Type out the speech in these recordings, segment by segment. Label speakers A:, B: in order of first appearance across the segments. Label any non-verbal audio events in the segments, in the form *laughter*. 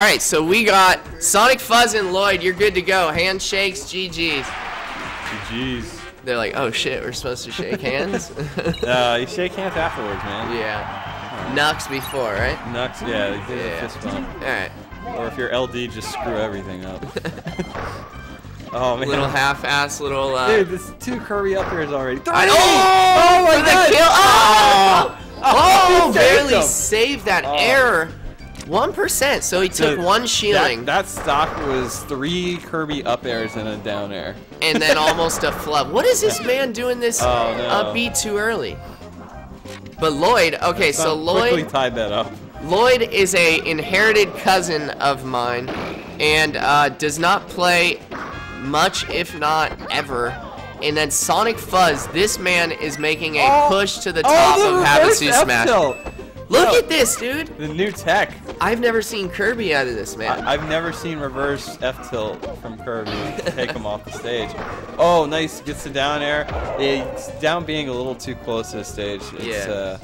A: Alright, so we got Sonic Fuzz and Lloyd. You're good to go. Handshakes, GG's.
B: GG's.
A: They're like, oh shit, we're supposed to shake hands? *laughs*
B: uh, you shake hands afterwards, man.
A: Yeah. Nux before, right?
B: Nux, yeah,
A: Yeah.
B: a fist bump.
A: Alright.
B: Or if you're LD, just screw everything up. *laughs* oh, man.
A: Little half-ass little, uh...
B: Dude, this two Kirby up airs already. Three!
A: I, oh!
B: oh my god!
A: kill! Oh! Oh,
B: he saved
A: barely
B: him.
A: saved that
B: Oh.
A: error. 1%, so he took one shielding
B: That, that stock was three Kirby up airs and a down air.
A: and then almost a flub. What is this *laughs* man doing this
B: Oh, no.
A: up B too early? But Lloyd, okay, so
B: quickly
A: Lloyd
B: tied that up.
A: Lloyd is a inherited cousin of mine and uh, does not play much, if not ever. And then Sonic Fuzz, this man is making a
B: Oh.
A: push to the top
B: oh, the
A: of Havasu Smash.
B: tilt.
A: Look
B: No.
A: at this, dude.
B: The new tech.
A: I've never seen Kirby out of this, man.
B: I, I've never seen reverse F tilt from Kirby take him off the stage. Oh, nice. Gets the down air. It's down B-ing a little too close to the stage. It's,
A: Yeah.
B: uh,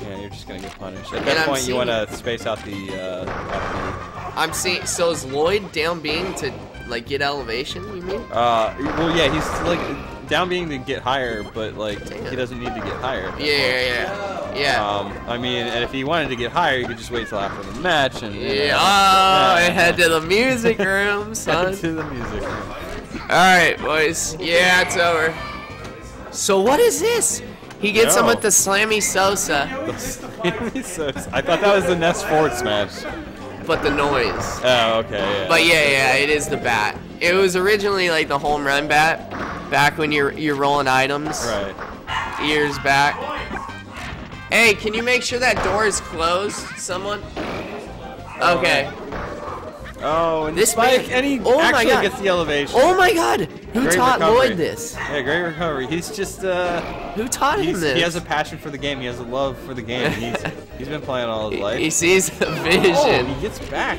B: yeah, you're just going to get punished. At that
A: I'm
B: point, you want to space out the uh, up
A: I'm seeing. So is Lloyd down B-ing to like get elevation? You mean?
B: Uh, well, yeah, he's like down B-ing to get higher, but like
A: Damn.
B: he doesn't need to get higher.
A: Yeah, yeah, yeah. Yeah.
B: Um, I mean, and if he wanted to get higher, he could just wait till after the match and. and,
A: yeah. Oh,
B: yeah.
A: Head to the music *laughs* room, son.
B: to the music. room.
A: All right, boys. Yeah, it's over. So what is this? He gets him with the slammy Sosa, *laughs*
B: So, I thought that was the Ness forward smash.
A: but the noise.
B: Oh, okay. Yeah.
A: But yeah, yeah, it is the bat. It was originally like the home run bat, back when you're you're rolling items.
B: Right.
A: Years back. Hey, can you make sure that door is closed? Someone. Okay.
B: Oh, and
A: This
B: Spike,
A: man-
B: and he
A: oh my
B: actually
A: God.
B: gets the elevation.
A: Oh my God! Who
B: Great
A: taught
B: recovery.
A: Lloyd this?
B: Yeah, great recovery. He's just uh,
A: Who taught him this?
B: he has a passion for the game. He has a love for the game. He's *laughs* he's been playing all his life.
A: He sees the vision.
B: oh,
A: vision.
B: he gets back.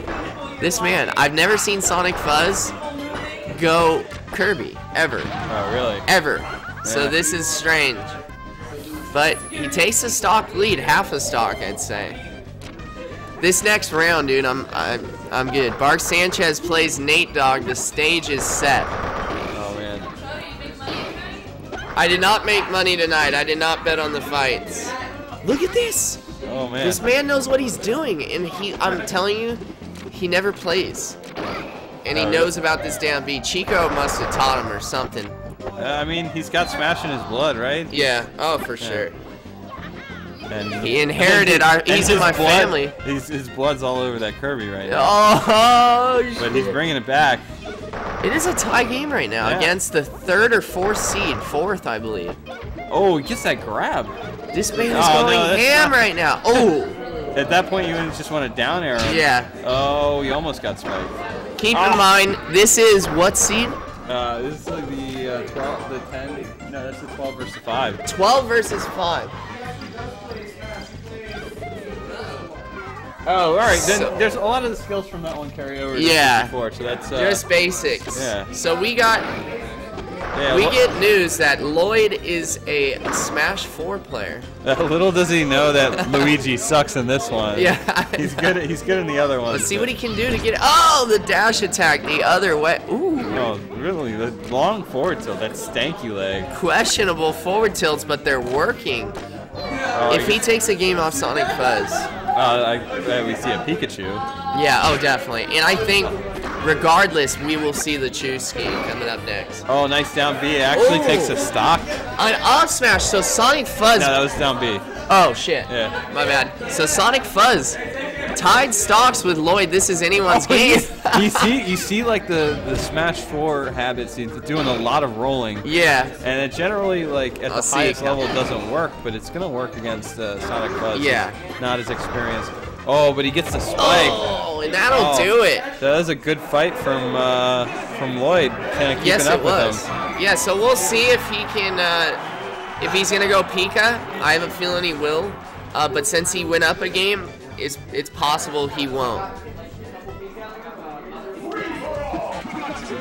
A: This man, I've never seen Sonic Fuzz go Kirby ever,
B: Oh, really?
A: ever. So this is strange. But he takes a stock lead, half a stock, I'd say. This next round, dude, I'm I'm I'm good. Bark Sanchez plays Nate Dogg. The stage is set.
B: Oh man.
A: I did not make money tonight. I did not bet on the fights. Look at this.
B: Oh man.
A: This man knows what he's doing, and he, I'm telling you, he never plays. And he
B: Uh,
A: knows about this damn beat. Chico must have taught him or something.
B: Uh, I mean, he's got Smash in his blood, right?
A: Yeah, oh, for sure.
B: And
A: He inherited our. He's in my
B: blood-
A: family.
B: His, his blood's all over that Kirby right now.
A: Oh,
B: But he's bringing it back.
A: It is a tie game right now
B: Yeah.
A: against the third or fourth seed, fourth, I believe.
B: Oh, he gets that grab.
A: This man is
B: Oh, no,
A: going
B: that's
A: ham
B: not-
A: right now. Oh, *laughs*
B: At that point, you just want a down arrow.
A: yeah.
B: Oh, he almost got spiked.
A: Keep
B: Ah.
A: in mind, this is what seed?
B: Uh, this is like the uh, 12, the 10. No, that's the 12 versus 5.
A: 12 versus 5.
B: Oh, all right. Then
A: So-
B: there's a lot of the skills from that one carry over. to
A: Yeah.
B: 64, so that's. Uh,
A: Just basics.
B: yeah.
A: So we got
B: yeah,
A: we get news that Lloyd is a Smash 4 player. *laughs*
B: Little does he know that *laughs* Luigi sucks in this one.
A: Yeah.
B: He's good. At, he's good in the other one.
A: Let's see what he can do to get Oh, the dash attack the other way. Ooh.
B: Oh, really? The long forward tilt. That stanky leg.
A: Questionable forward tilts, but they're working.
B: Oh,
A: If he takes a game off Sonic Fuzz.
B: Uh, I, uh, we see a Pikachu.
A: Yeah, oh definitely. And I think regardless, we will see the Chew scheme coming up next.
B: Oh, nice down B. It actually
A: Ooh.
B: takes a stock.
A: An off smash, so Sonic Fuzz
B: No, that was down B.
A: Oh shit.
B: Yeah.
A: My bad. So Sonic Fuzz tied stocks with Lloyd. This is anyone's
B: Oh,
A: game.
B: you see, you see, like the the Smash Four habits. Doing a lot of rolling,
A: yeah.
B: and it generally, like at
A: I'll
B: the highest level, doesn't work. But it's gonna work against uh, Sonic Fuzz.
A: Yeah.
B: Not as experienced. Oh, but he gets the spike.
A: Oh, and that'll
B: Oh.
A: do it.
B: That was a good fight from uh, from Lloyd, kind of keeping
A: Yes,
B: up
A: it
B: with
A: was.
B: him.
A: Yeah. So we'll see if he can. Uh, if he's gonna go Pika, I have a feeling he will. Uh, but since he went up a game, it's it's possible he won't.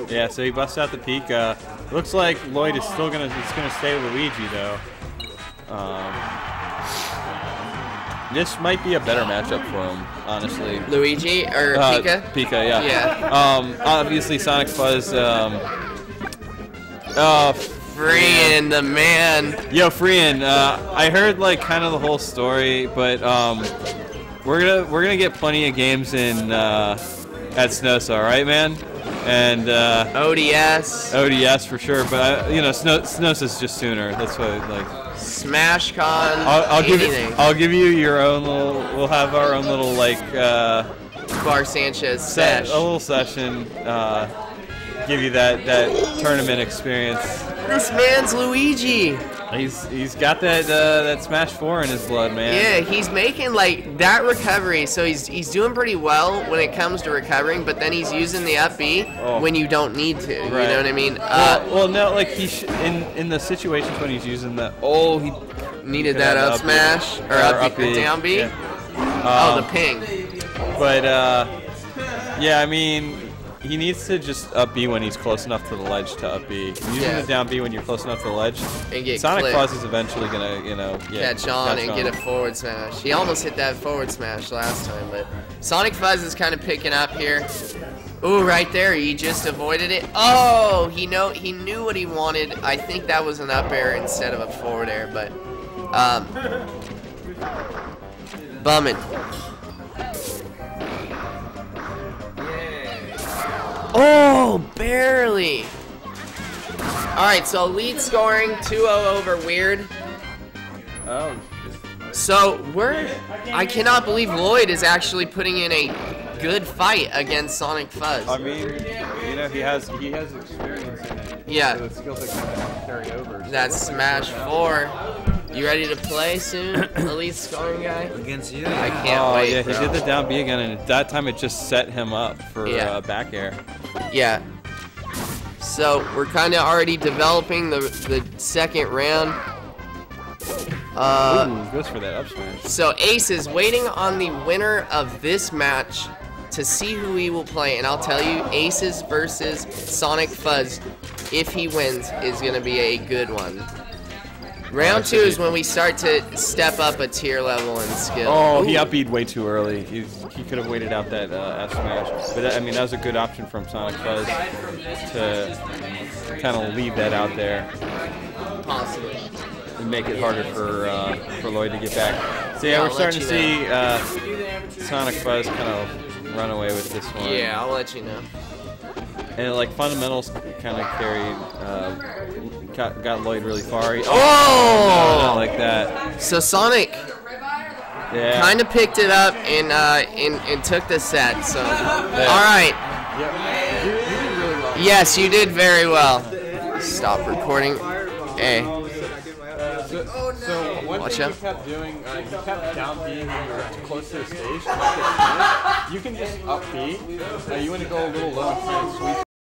B: Yeah, so he busts out the peak. Uh, looks like Lloyd is still gonna it's gonna stay Luigi though. Um, this might be a better matchup for him. honestly.
A: Luigi or
B: Uh,
A: Pika?
B: Pika, yeah.
A: Yeah.
B: Um, obviously Sonic Fuzz. Um, uh,
A: Freeing the man.
B: yo, Freean. Uh, I heard like kind of the whole story, but um, we're gonna we're gonna get plenty of games in uh, at Snowsa, all right, man? And uh,
A: ODS.
B: ODS for sure, but I, you know, Snow, Snowsa's just sooner. That's what like.
A: Smash Con.
B: I'll, I'll give you. I'll give you your own little. We'll have our own little like uh,
A: Bark Sanchez
B: set,
A: sesh.
B: a little session. Uh, give you that that tournament experience.
A: This man's Luigi.
B: He's he's got that uh, that Smash Four in his blood, man.
A: Yeah, he's making like that recovery. So he's he's doing pretty well when it comes to recovering, but then he's using the up B
B: Oh.
A: when you don't need to. You know what I mean? Uh,
B: Well, well, no, like he sh- in in the situations when he's using the oh he
A: needed that up
B: up
A: smash or up B,
B: B,
A: down B.
B: yeah.
A: Oh,
B: Um,
A: the ping.
B: But uh, yeah, I mean, he needs to just up B when he's close enough to the ledge to up B. Using
A: Yeah.
B: the down B when you're close enough to the ledge.
A: And get
B: Sonic
A: clipped.
B: Fuzz is eventually gonna, you know, yeah,
A: catch on
B: catch
A: and get a forward smash. He almost hit that forward smash last time, but Sonic Fuzz is kind of picking up here. Ooh, right there, he just avoided it. Oh, he know he knew what he wanted. I think that was an up air instead of a forward air, but um, bumming. Oh, barely. All right, so lead scoring 2-0 over Weird.
B: Oh,
A: So we're I cannot believe Lloyd is actually putting in a good fight against Sonic Fuzz.
B: I mean, you know, he has he has experience in it.
A: Yeah.
B: So the skills that carry over. so
A: That's Smash
B: it's-
A: 4. You ready to play soon, *coughs* elite scoring guy?
C: Against you?
A: I can't
B: Oh
A: wait.
B: yeah, he did the down B again, and that time it just set him up for
A: Yeah.
B: uh, back air.
A: Yeah. So we're kind of already developing the the second round. Uh,
B: Ooh, goes for that up smash.
A: So Ace is waiting on the winner of this match to see who he will play, and I'll tell you, Aces versus Sonic Fuzz, if he wins, is gonna be a good one. Round two is when we start to step up a tier level in skill.
B: Oh, he
A: Ooh.
B: upbeat way too early. He's, he could have waited out that uh, F smash. But that, I mean, that was a good option from Sonic Fuzz to kind of leave that out there
A: Possibly.
B: and make it harder for uh, for Lloyd to get back. So yeah,
A: Yeah,
B: we're starting to
A: let
B: see uh, Sonic Fuzz kind of run away with this one.
A: Yeah, I'll let you know.
B: And like fundamentals kind of carried, uh, got, got Lloyd really far. He-
A: Oh!
B: not like that.
A: So Sonic
B: Yeah.
A: kind of picked it up and uh, and, and took the set. So, all right.
B: Yeah. You, you really well.
A: Yes, you did very well. Stop recording. Hey.
B: So, so one
A: Watch
B: thing
A: out.
B: you kept doing, uh, you kept down B when you were close to the stage. You can just up B. Uh, you want to go a little low and try and sweep